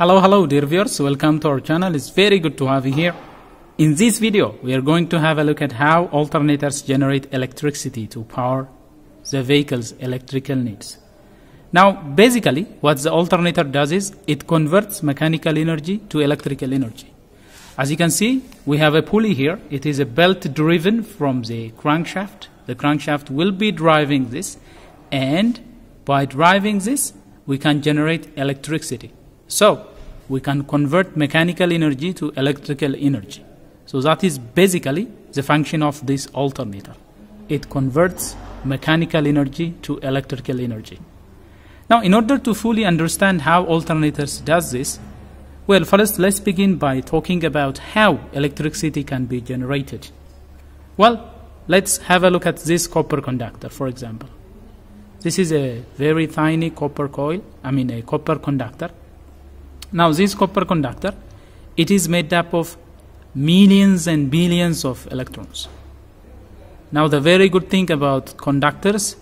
Hello, hello, dear viewers. Welcome to our channel. It's very good to have you here. In this video, we are going to have a look at how alternators generate electricity to power the vehicle's electrical needs. Now, basically, what the alternator does is it converts mechanical energy to electrical energy. As you can see, we have a pulley here. It is a belt driven from the crankshaft. The crankshaft will be driving this, and by driving this, we can generate electricity. So, we can convert mechanical energy to electrical energy. So, that is basically the function of this alternator. It converts mechanical energy to electrical energy. Now, in order to fully understand how alternators does this, well, first let's begin by talking about how electricity can be generated. Well, let's have a look at this copper conductor, for example. This is a very tiny copper coil, I mean a copper conductor. Now, this copper conductor, it is made up of millions and billions of electrons. Now, the very good thing about conductors,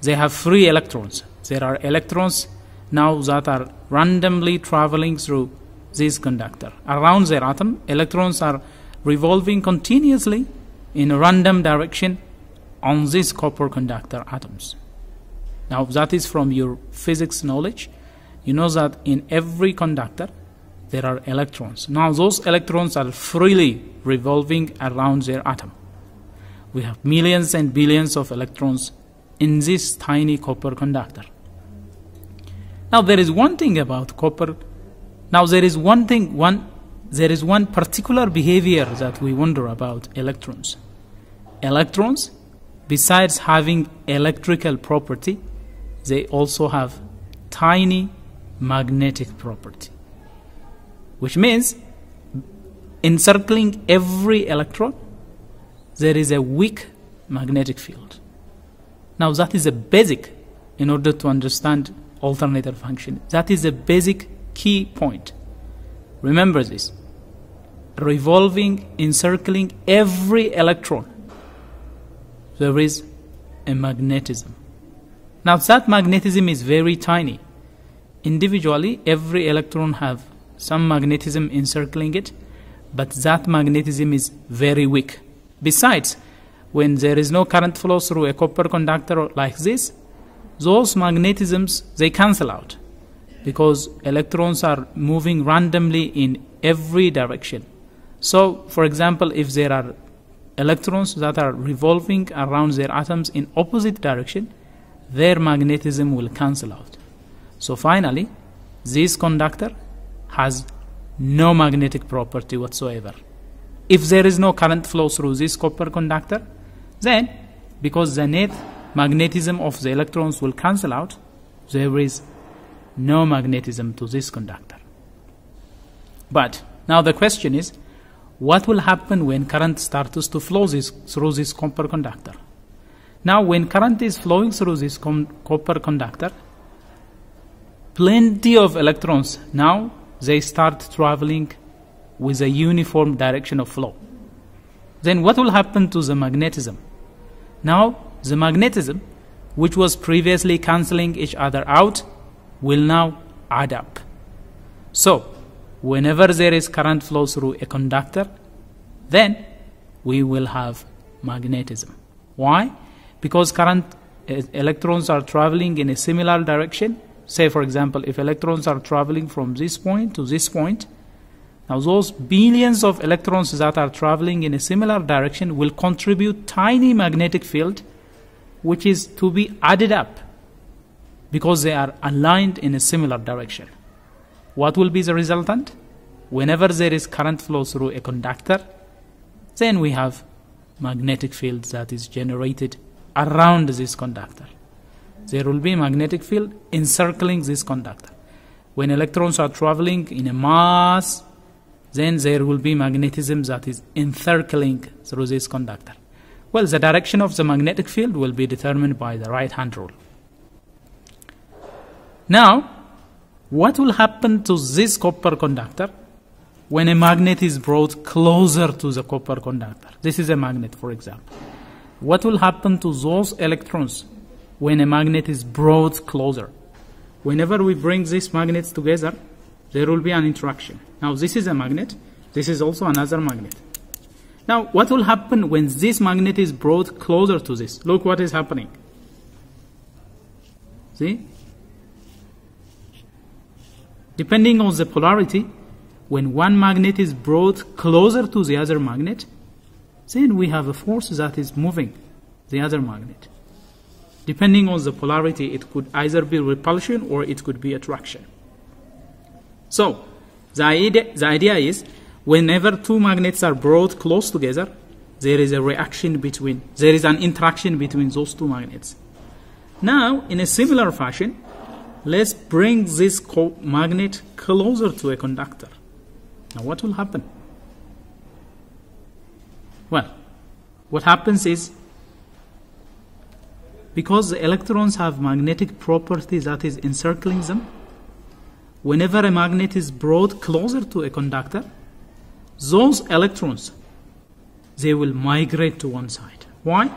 they have free electrons. There are electrons now that are randomly traveling through this conductor. Around their atom, electrons are revolving continuously in a random direction on these copper conductor atoms. Now, that is from your physics knowledge. You know that in every conductor, there are electrons. Now, those electrons are freely revolving around their atom. We have millions and billions of electrons in this tiny copper conductor. Now, there is one thing about copper. Now, there is one thing, one, there is one particular behavior that we wonder about electrons. Electrons, besides having electrical property, they also have tiny magnetic property, which means encircling every electron, there is a weak magnetic field. Now, that is a basic in order to understand alternator function. That is a basic key point. Remember this revolving, encircling every electron, there is a magnetism. Now, that magnetism is very tiny. Individually, every electron have some magnetism encircling it, but that magnetism is very weak. Besides, when there is no current flow through a copper conductor like this, those magnetisms they cancel out because electrons are moving randomly in every direction. So, for example, if there are electrons that are revolving around their atoms in opposite direction, their magnetism will cancel out. So finally, this conductor has no magnetic property whatsoever. If there is no current flow through this copper conductor, then because the net magnetism of the electrons will cancel out, there is no magnetism to this conductor. But now the question is, what will happen when current starts to flow this, through this copper conductor? Now, when current is flowing through this copper conductor, plenty of electrons now they start traveling with a uniform direction of flow. Then, what will happen to the magnetism? Now, the magnetism, which was previously cancelling each other out, will now add up. So, whenever there is current flow through a conductor, then we will have magnetism. Why? Because current uh, electrons are traveling in a similar direction. Say, for example, if electrons are traveling from this point to this point, now those billions of electrons that are traveling in a similar direction will contribute tiny magnetic field which is to be added up because they are aligned in a similar direction. What will be the resultant? Whenever there is current flow through a conductor, then we have magnetic field that is generated around this conductor. There will be magnetic field encircling this conductor. When electrons are traveling in a mass, then there will be magnetism that is encircling through this conductor. Well, the direction of the magnetic field will be determined by the right hand rule. Now, what will happen to this copper conductor when a magnet is brought closer to the copper conductor? This is a magnet, for example. What will happen to those electrons when a magnet is brought closer? Whenever we bring these magnets together, there will be an interaction. Now this is a magnet, this is also another magnet. Now what will happen when this magnet is brought closer to this? Look what is happening. See? Depending on the polarity, when one magnet is brought closer to the other magnet, then we have a force that is moving the other magnet. Depending on the polarity, it could either be repulsion or it could be attraction. So, the idea, the idea is whenever two magnets are brought close together, there is a reaction between, there is an interaction between those two magnets. Now, in a similar fashion, let's bring this co magnet closer to a conductor. Now, what will happen? Well, what happens is because the electrons have magnetic property that is encircling them, whenever a magnet is brought closer to a conductor, those electrons they will migrate to one side. Why?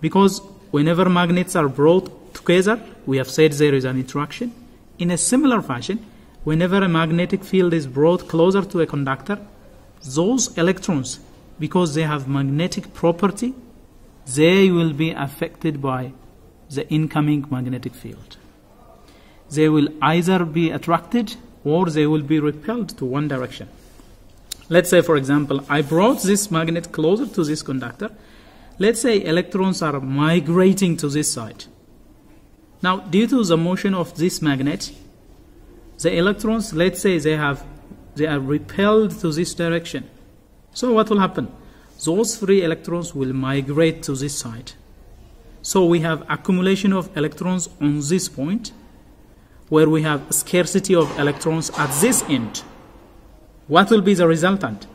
Because whenever magnets are brought together, we have said there is an interaction. In a similar fashion, whenever a magnetic field is brought closer to a conductor, those electrons, because they have magnetic property, they will be affected by the incoming magnetic field. They will either be attracted or they will be repelled to one direction. Let's say, for example, I brought this magnet closer to this conductor. Let's say electrons are migrating to this side. Now, due to the motion of this magnet, the electrons, let's say they have they are repelled to this direction. So what will happen? Those free electrons will migrate to this side. So we have accumulation of electrons on this point where we have scarcity of electrons at this end. What will be the resultant?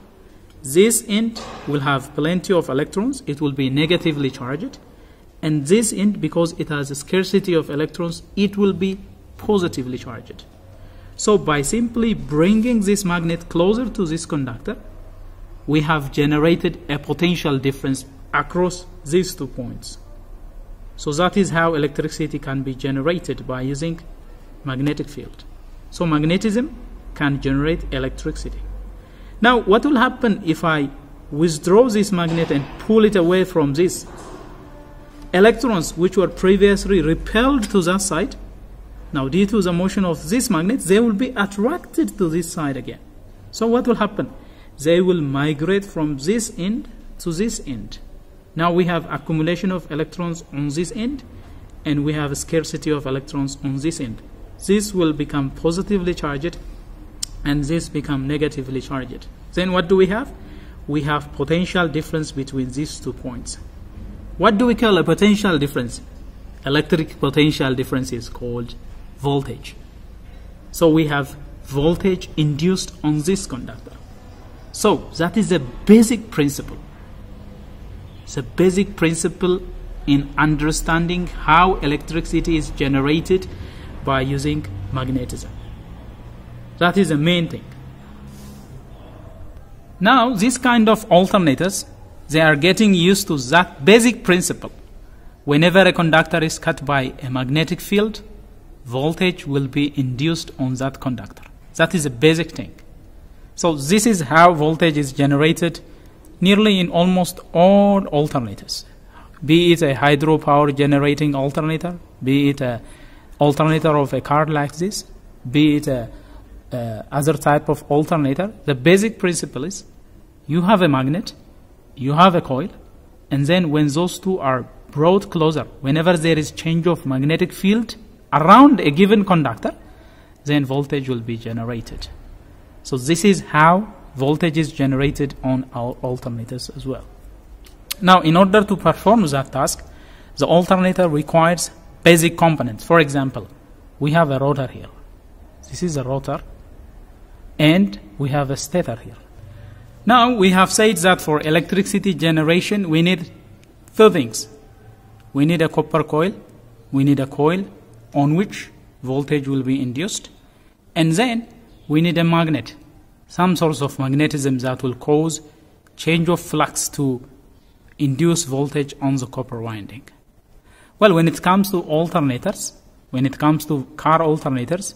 This end will have plenty of electrons, it will be negatively charged, and this end, because it has a scarcity of electrons, it will be positively charged. So by simply bringing this magnet closer to this conductor, we have generated a potential difference across these two points. So that is how electricity can be generated by using magnetic field. So magnetism can generate electricity. Now what will happen if I withdraw this magnet and pull it away from this? Electrons which were previously repelled to that side, now due to the motion of this magnet, they will be attracted to this side again. So what will happen? They will migrate from this end to this end. Now we have accumulation of electrons on this end and we have scarcity of electrons on this end. This will become positively charged and this become negatively charged. Then what do we have? We have potential difference between these two points. What do we call a potential difference? Electric potential difference is called voltage. So we have voltage induced on this conductor. So that is a basic principle. It's a basic principle in understanding how electricity is generated by using magnetism. That is the main thing. Now, this kind of alternators, they are getting used to that basic principle. Whenever a conductor is cut by a magnetic field, voltage will be induced on that conductor. That is a basic thing. So, this is how voltage is generated nearly in almost all alternators, be it a hydropower generating alternator, be it a alternator of a car like this, be it a, a other type of alternator. The basic principle is you have a magnet, you have a coil, and then when those two are brought closer, whenever there is change of magnetic field around a given conductor, then voltage will be generated. So this is how voltage is generated on our alternators as well. Now, in order to perform that task, the alternator requires basic components. For example, we have a rotor here. This is a rotor, and we have a stator here. Now, we have said that for electricity generation, we need two things. We need a copper coil, we need a coil on which voltage will be induced, and then we need a magnet some source of magnetism that will cause change of flux to induce voltage on the copper winding. Well, when it comes to alternators, when it comes to car alternators,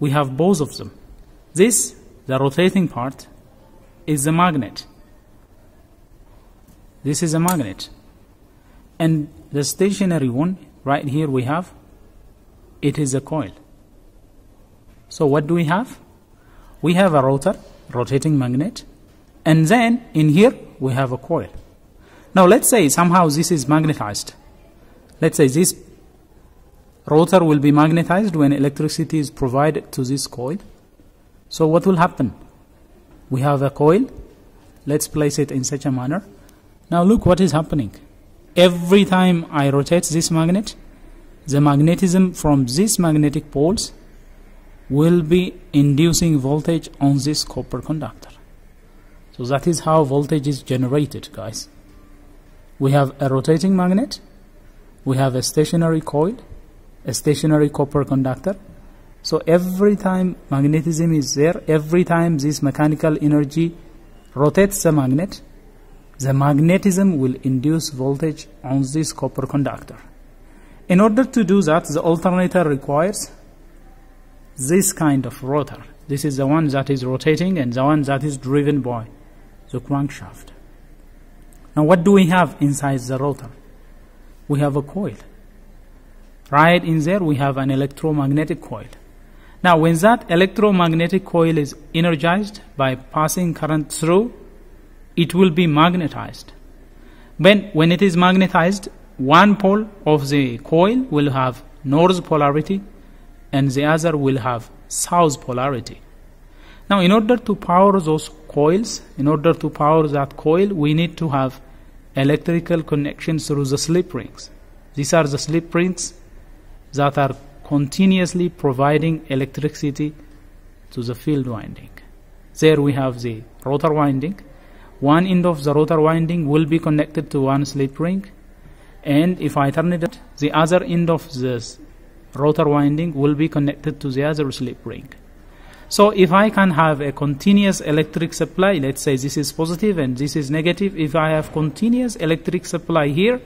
we have both of them. This, the rotating part, is the magnet. This is a magnet. And the stationary one, right here we have, it is a coil. So what do we have? We have a rotor, rotating magnet, and then in here we have a coil. Now let's say somehow this is magnetized. Let's say this rotor will be magnetized when electricity is provided to this coil. So what will happen? We have a coil. Let's place it in such a manner. Now look what is happening. Every time I rotate this magnet, the magnetism from these magnetic poles will be inducing voltage on this copper conductor. So that is how voltage is generated, guys. We have a rotating magnet, we have a stationary coil, a stationary copper conductor. So every time magnetism is there, every time this mechanical energy rotates the magnet, the magnetism will induce voltage on this copper conductor. In order to do that, the alternator requires this kind of rotor. This is the one that is rotating and the one that is driven by the crankshaft. Now what do we have inside the rotor? We have a coil. Right in there we have an electromagnetic coil. Now when that electromagnetic coil is energized by passing current through, it will be magnetized. When, when it is magnetized, one pole of the coil will have north polarity and the other will have south polarity. Now in order to power those coils, in order to power that coil, we need to have electrical connections through the slip rings. These are the slip rings that are continuously providing electricity to the field winding. There we have the rotor winding. One end of the rotor winding will be connected to one slip ring and if I turn it, the other end of this rotor winding will be connected to the other slip ring. So if I can have a continuous electric supply, let's say this is positive and this is negative, if I have continuous electric supply here,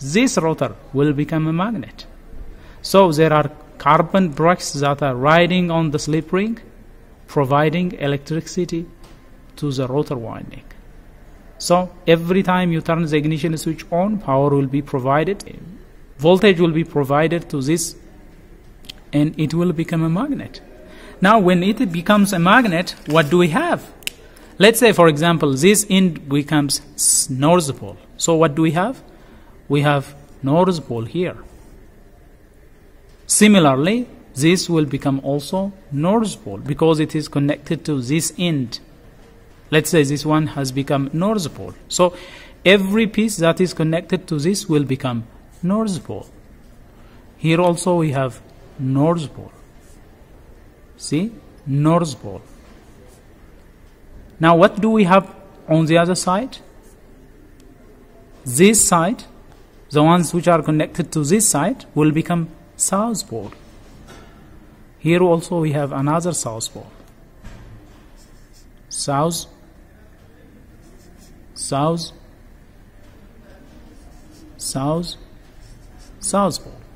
this rotor will become a magnet. So there are carbon bricks that are riding on the slip ring, providing electricity to the rotor winding. So every time you turn the ignition switch on, power will be provided, voltage will be provided to this, and it will become a magnet. Now, when it becomes a magnet, what do we have? Let's say, for example, this end becomes north pole. So what do we have? We have north pole here. Similarly, this will become also north pole because it is connected to this end. Let's say this one has become north pole. So every piece that is connected to this will become north pole. Here also we have north pole. See? North pole. Now what do we have on the other side? This side, the ones which are connected to this side will become south pole. Here also we have another south pole. South, south, south, south pole.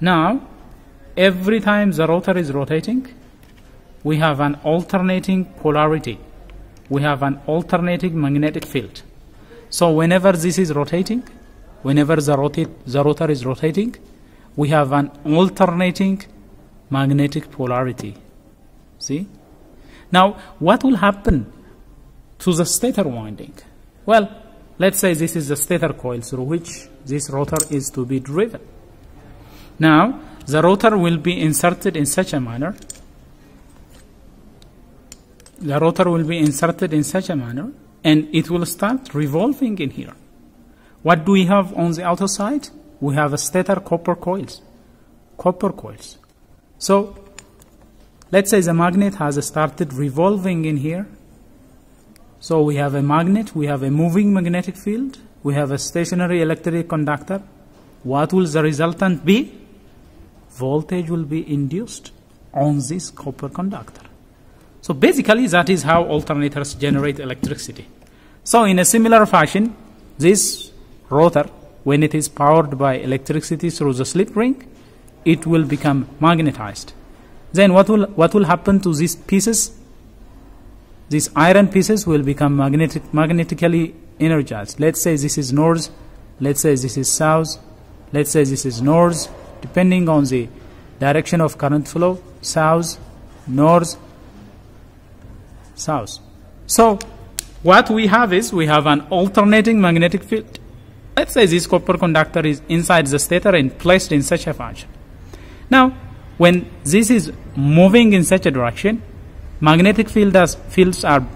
Now, every time the rotor is rotating, we have an alternating polarity. We have an alternating magnetic field. So whenever this is rotating, whenever the, rotate, the rotor is rotating, we have an alternating magnetic polarity. See? Now, what will happen to the stator winding? Well, let's say this is the stator coil through which this rotor is to be driven. Now, the rotor will be inserted in such a manner. The rotor will be inserted in such a manner and it will start revolving in here. What do we have on the outer side? We have a stator copper coils. Copper coils. So, let's say the magnet has started revolving in here. So we have a magnet, we have a moving magnetic field, we have a stationary electric conductor. What will the resultant be? Voltage will be induced on this copper conductor. So basically that is how alternators generate electricity. So in a similar fashion, this rotor, when it is powered by electricity through the slip ring, it will become magnetized. then what will what will happen to these pieces these iron pieces will become magnetic magnetically energized let's say this is north let's say this is south let's say this is north depending on the direction of current flow south north south so what we have is we have an alternating magnetic field. Let's say this copper conductor is inside the stator and placed in such a fashion now when this is moving in such a direction magnetic field as fields are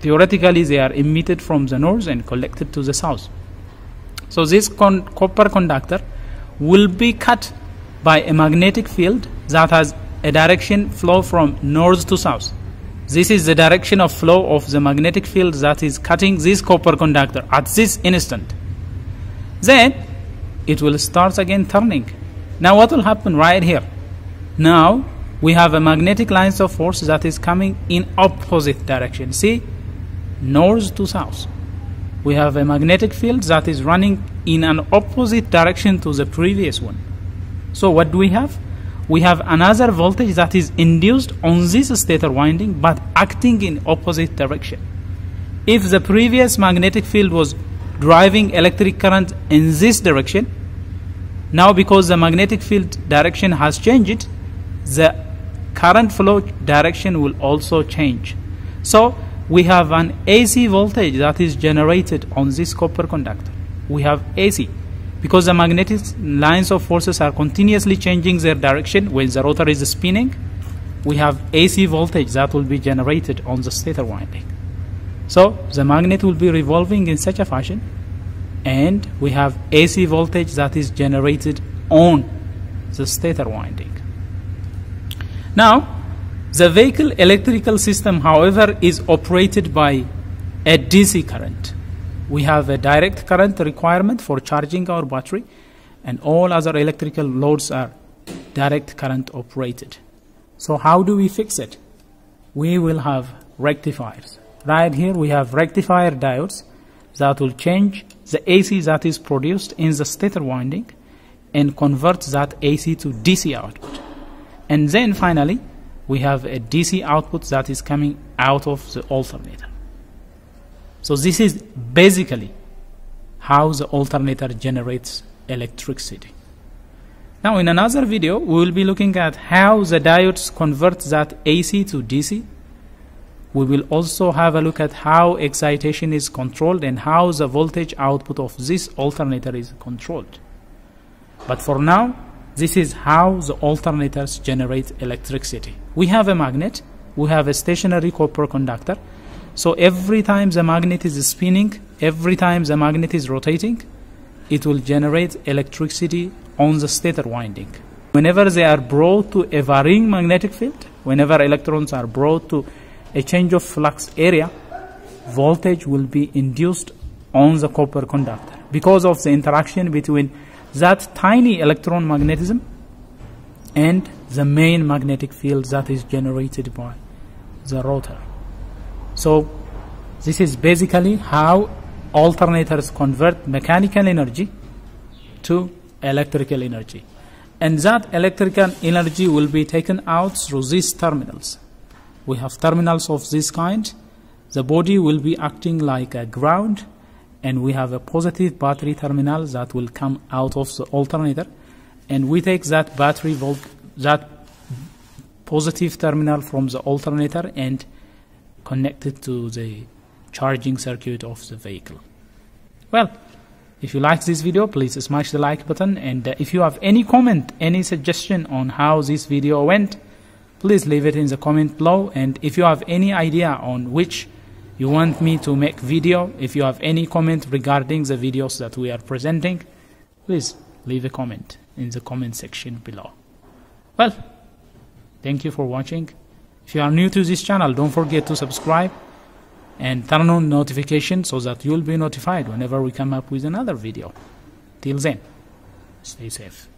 theoretically they are emitted from the north and collected to the south so this con copper conductor will be cut by a magnetic field that has a direction flow from north to south. This is the direction of flow of the magnetic field that is cutting this copper conductor at this instant. Then it will start again turning. Now what will happen right here? Now we have a magnetic lines of force that is coming in opposite direction. See? North to south we have a magnetic field that is running in an opposite direction to the previous one. So what do we have? We have another voltage that is induced on this stator winding but acting in opposite direction. If the previous magnetic field was driving electric current in this direction now because the magnetic field direction has changed the current flow direction will also change. So we have an AC voltage that is generated on this copper conductor. We have AC because the magnetic lines of forces are continuously changing their direction when the rotor is spinning we have AC voltage that will be generated on the stator winding. So the magnet will be revolving in such a fashion and we have AC voltage that is generated on the stator winding. Now the vehicle electrical system however is operated by a DC current. We have a direct current requirement for charging our battery and all other electrical loads are direct current operated. So how do we fix it? We will have rectifiers. Right here we have rectifier diodes that will change the AC that is produced in the stator winding and convert that AC to DC output. And then finally we have a DC output that is coming out of the alternator so this is basically how the alternator generates electricity. Now in another video we will be looking at how the diodes convert that AC to DC. We will also have a look at how excitation is controlled and how the voltage output of this alternator is controlled. But for now, this is how the alternators generate electricity. We have a magnet, we have a stationary copper conductor, so every time the magnet is spinning, every time the magnet is rotating, it will generate electricity on the stator winding. Whenever they are brought to a varying magnetic field, whenever electrons are brought to a change of flux area, voltage will be induced on the copper conductor because of the interaction between that tiny electron magnetism and the main magnetic field that is generated by the rotor. So this is basically how alternators convert mechanical energy to electrical energy. And that electrical energy will be taken out through these terminals. We have terminals of this kind. The body will be acting like a ground and we have a positive battery terminal that will come out of the alternator and we take that battery volt that positive terminal from the alternator and connect it to the charging circuit of the vehicle. Well, if you like this video, please smash the like button. And uh, if you have any comment, any suggestion on how this video went, please leave it in the comment below. And if you have any idea on which you want me to make video, if you have any comment regarding the videos that we are presenting, please leave a comment in the comment section below. Well, thank you for watching. If you are new to this channel, don't forget to subscribe and turn on notifications so that you'll be notified whenever we come up with another video. Till then, stay safe.